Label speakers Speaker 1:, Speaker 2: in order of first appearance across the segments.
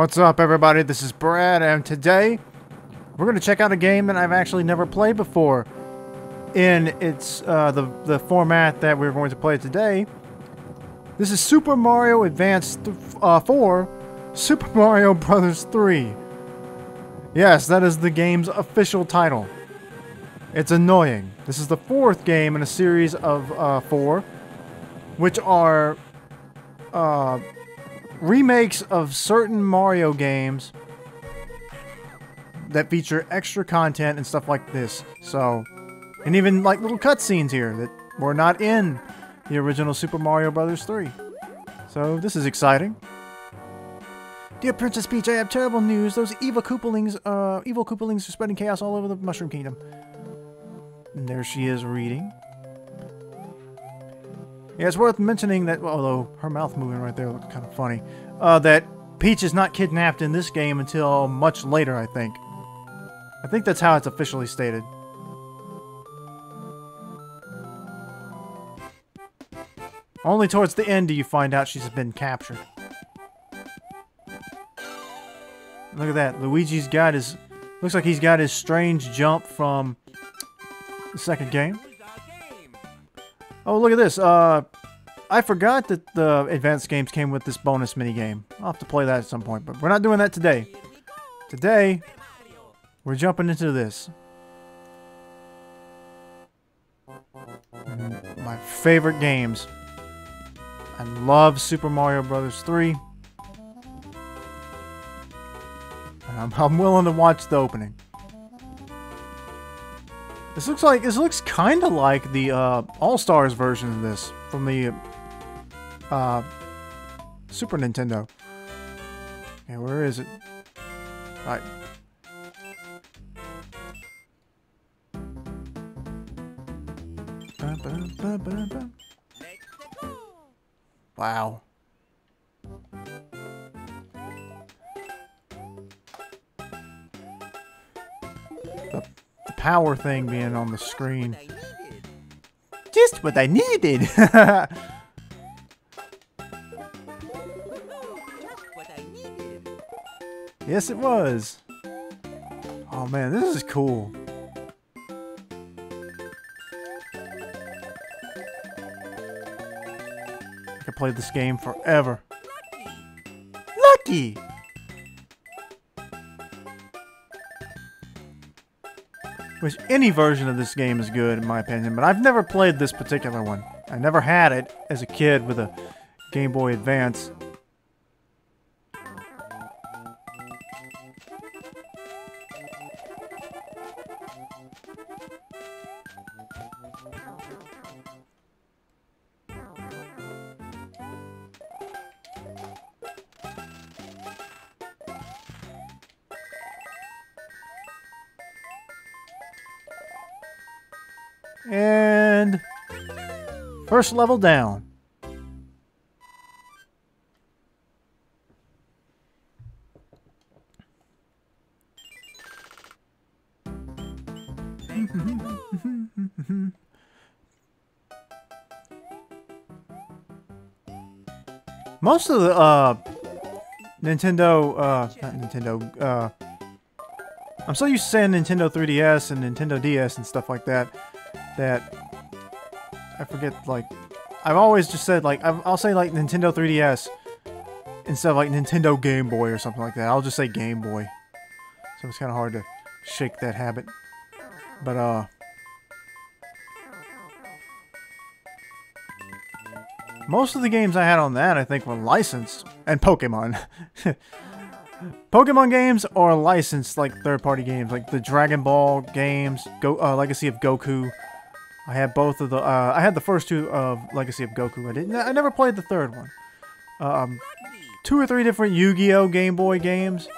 Speaker 1: What's up, everybody? This is Brad, and today we're going to check out a game that I've actually never played before in its uh, the the format that we're going to play today. This is Super Mario Advance uh, 4, Super Mario Brothers 3. Yes, that is the game's official title. It's annoying. This is the fourth game in a series of uh, four, which are uh, remakes of certain Mario games that feature extra content and stuff like this. So, and even like little cutscenes here that were not in the original Super Mario Bros. 3. So this is exciting. Dear Princess Peach, I have terrible news. Those evil Koopalings, uh, evil Koopalings are spreading chaos all over the Mushroom Kingdom. And there she is reading. Yeah, it's worth mentioning that, although her mouth moving right there looks kind of funny, uh, that Peach is not kidnapped in this game until much later, I think. I think that's how it's officially stated. Only towards the end do you find out she's been captured. Look at that. Luigi's got his... Looks like he's got his strange jump from the second game. Oh, look at this. Uh, I forgot that the Advance games came with this bonus mini game. I'll have to play that at some point, but we're not doing that today. Today, we're jumping into this. My favorite games. I love Super Mario Brothers 3. I'm, I'm willing to watch the opening. This looks like this looks kind of like the uh, All Stars version of this from the uh, Super Nintendo. Okay, where is it? All right. Wow. Power thing being on the screen. Just what I needed! yes, it was. Oh man, this is cool. I could play this game forever. Lucky! Which any version of this game is good in my opinion, but I've never played this particular one. I never had it as a kid with a Game Boy Advance. First level down. Most of the uh, Nintendo, uh, not Nintendo, uh, I'm so used to saying Nintendo 3DS and Nintendo DS and stuff like that that I forget like I've always just said like i will say like Nintendo 3DS instead of like Nintendo Game Boy or something like that. I'll just say Game Boy. So it's kind of hard to shake that habit. But uh Most of the games I had on that I think were licensed and Pokemon. Pokemon games are licensed like third-party games, like the Dragon Ball games, Go uh, Legacy of Goku, I had both of the. Uh, I had the first two of Legacy of Goku. I didn't. I never played the third one. Um, two or three different Yu-Gi-Oh Game Boy games.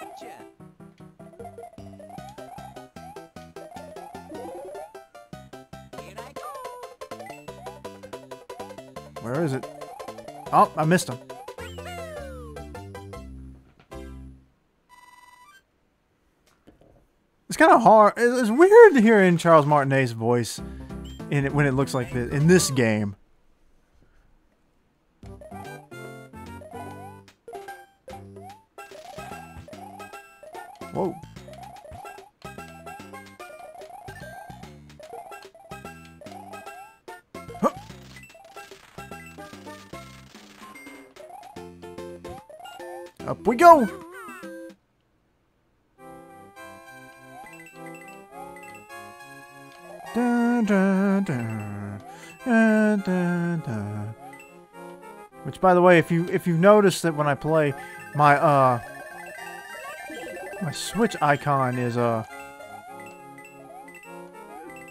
Speaker 1: Where is it? Oh, I missed him. It's kind of hard. It's weird hearing Charles Martinet's voice in it when it looks like this in this game. Whoa. Up we go! By the way, if you if you notice that when I play, my uh my Switch icon is uh,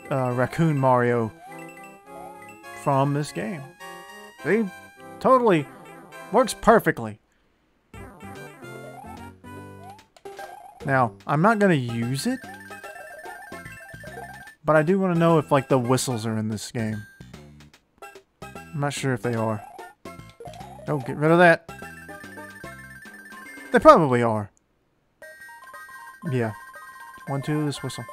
Speaker 1: uh Raccoon Mario from this game. See, totally works perfectly. Now, I'm not gonna use it, but I do want to know if like the whistles are in this game. I'm not sure if they are. Oh, get rid of that. They probably are. Yeah. One, two, this whistle.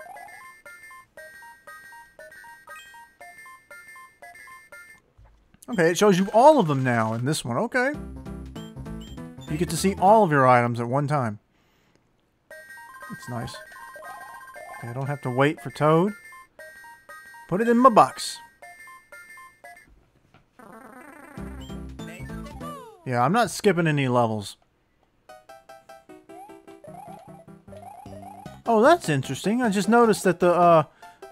Speaker 1: Okay, it shows you all of them now in this one. Okay. You get to see all of your items at one time. That's nice. Okay, I don't have to wait for Toad. Put it in my box. Yeah, I'm not skipping any levels. Oh, that's interesting. I just noticed that the uh,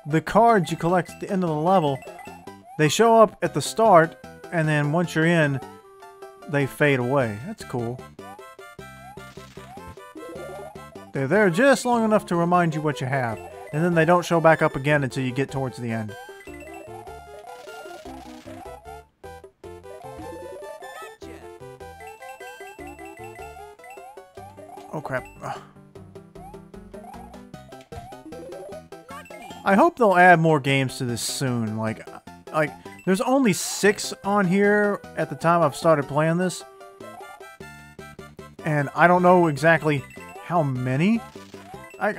Speaker 1: the cards you collect at the end of the level, they show up at the start, and then once you're in, they fade away. That's cool. They're there just long enough to remind you what you have, and then they don't show back up again until you get towards the end. Crap. I hope they'll add more games to this soon. Like, like there's only six on here at the time I've started playing this. And I don't know exactly how many. I,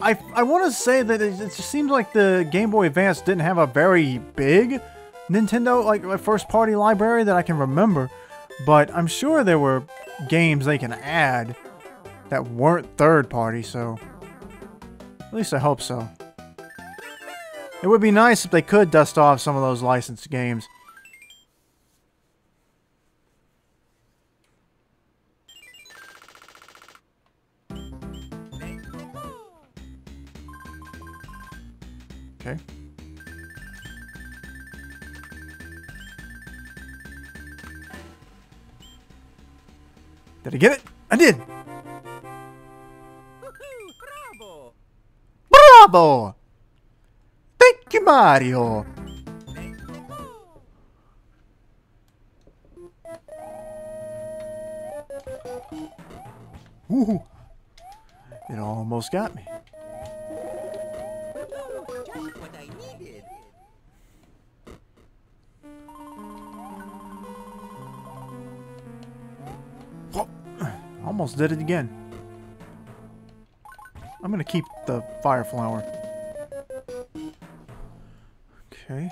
Speaker 1: I, I want to say that it, it seems like the Game Boy Advance didn't have a very big Nintendo, like, first party library that I can remember. But I'm sure there were games they can add that weren't third party, so at least I hope so. It would be nice if they could dust off some of those licensed games. Okay. Did I get it? I did! Bravo! Thank you, Mario! Ooh! It almost got me. Oh, almost did it again. I'm gonna keep the fire flower. Okay.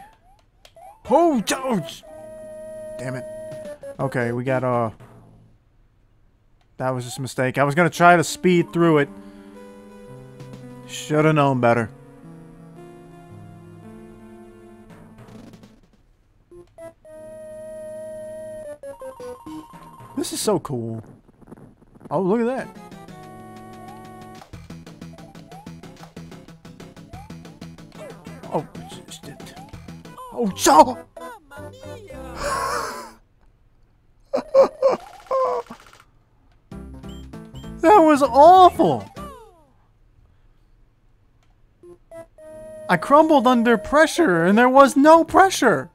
Speaker 1: Oh, oh, damn it. Okay, we got, uh... That was just a mistake. I was gonna try to speed through it. Should have known better. This is so cool. Oh, look at that. Oh, Oh, Joe! that was awful! I crumbled under pressure, and there was no pressure!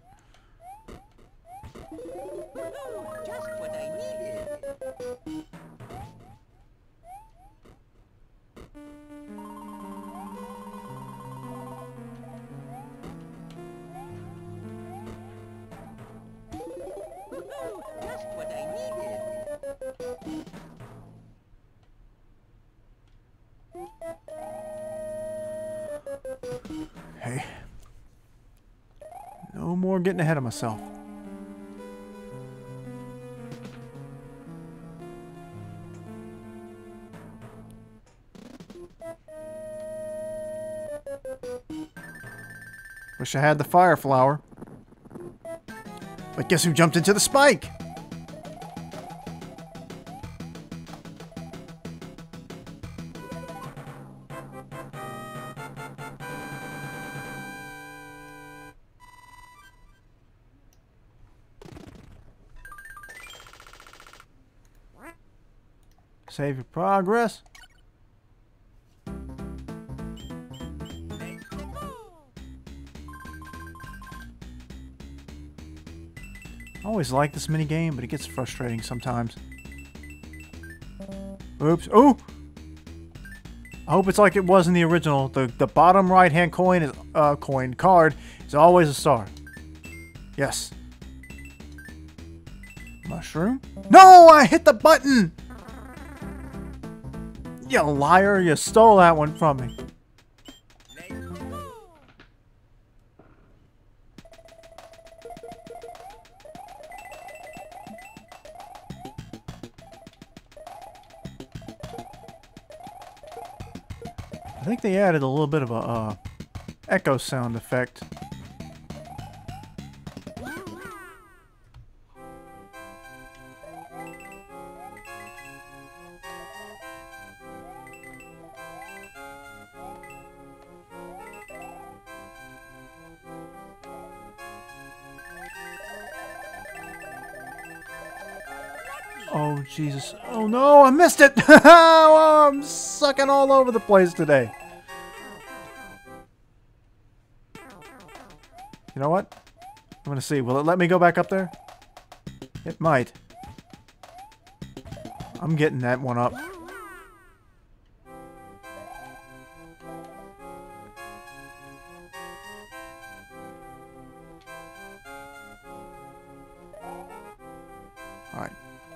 Speaker 1: more getting ahead of myself. Wish I had the fire flower. But guess who jumped into the spike? Save your progress. I always like this mini game, but it gets frustrating sometimes. Oops. Oh! I hope it's like it was in the original. The the bottom right hand coin is uh coin card is always a star. Yes. Mushroom? No, I hit the button! You liar, you stole that one from me. I think they added a little bit of a uh, echo sound effect. Oh, Jesus. Oh, no, I missed it! oh, I'm sucking all over the place today. You know what? I'm gonna see. Will it let me go back up there? It might. I'm getting that one up.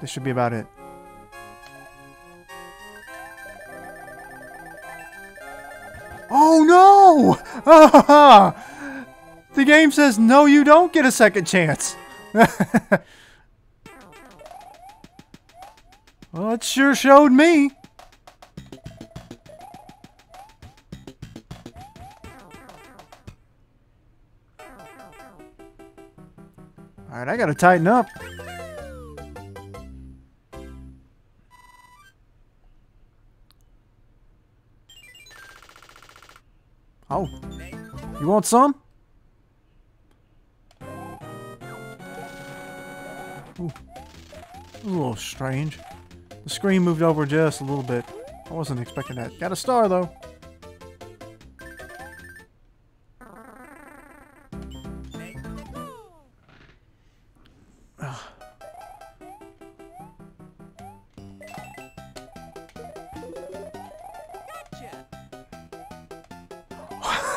Speaker 1: This should be about it. Oh no! the game says no, you don't get a second chance. well, it sure showed me. Alright, I gotta tighten up. You want some? Ooh. A little strange. The screen moved over just a little bit. I wasn't expecting that. Got a star, though.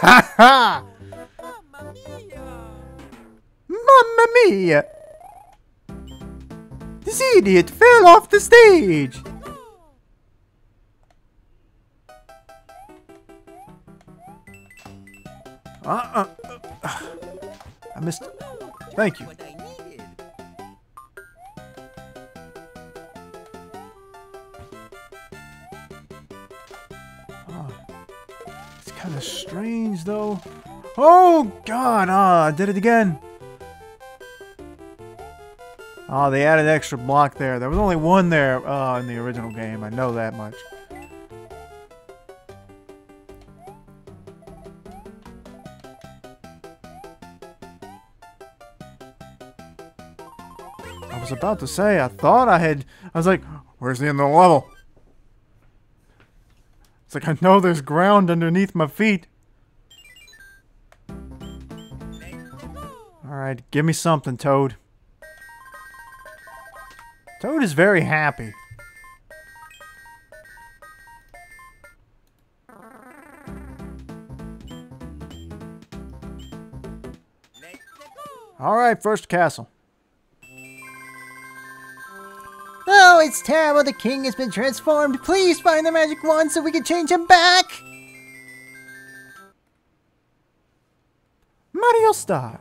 Speaker 1: Ha ha! Mamma mia! This idiot fell off the stage! Uh, uh, I missed. Thank you. Strange, though. Oh, God! Ah, I did it again. Oh, they added extra block there. There was only one there uh, in the original game. I know that much. I was about to say, I thought I had... I was like, where's the end of the level? It's like, I know there's ground underneath my feet. Alright, give me something, Toad. Toad is very happy. Alright, first castle.
Speaker 2: it's terrible. The king has been transformed. Please find the magic wand so we can change him back.
Speaker 1: Mario start.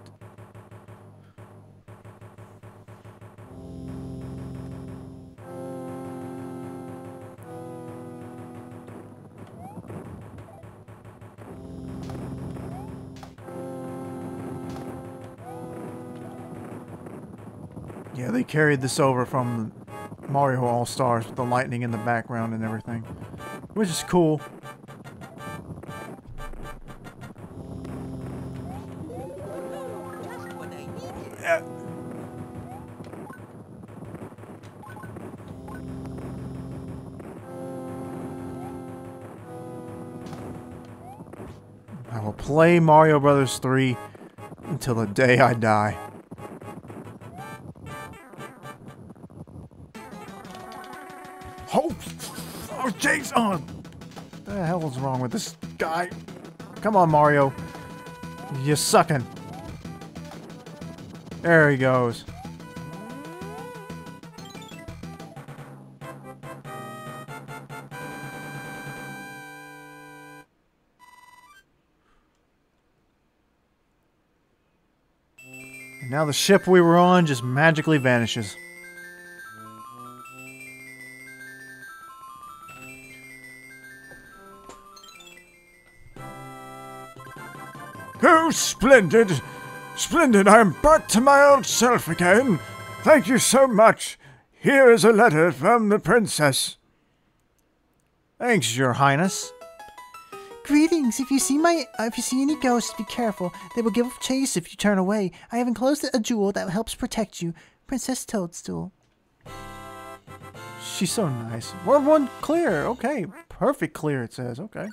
Speaker 1: Yeah, they carried this over from Mario All Stars with the lightning in the background and everything, which is cool. I will play Mario Brothers 3 until the day I die. The hell is wrong with this guy? Come on, Mario. You're sucking. There he goes. And now the ship we were on just magically vanishes. Oh, splendid! Splendid! I am back to my old self again! Thank you so much! Here is a letter from the princess. Thanks, your highness.
Speaker 2: Greetings. If you see my, uh, if you see any ghosts, be careful. They will give chase if you turn away. I have enclosed a jewel that helps protect you, Princess Toadstool.
Speaker 1: She's so nice. Word one clear. Okay, perfect clear. It says. Okay.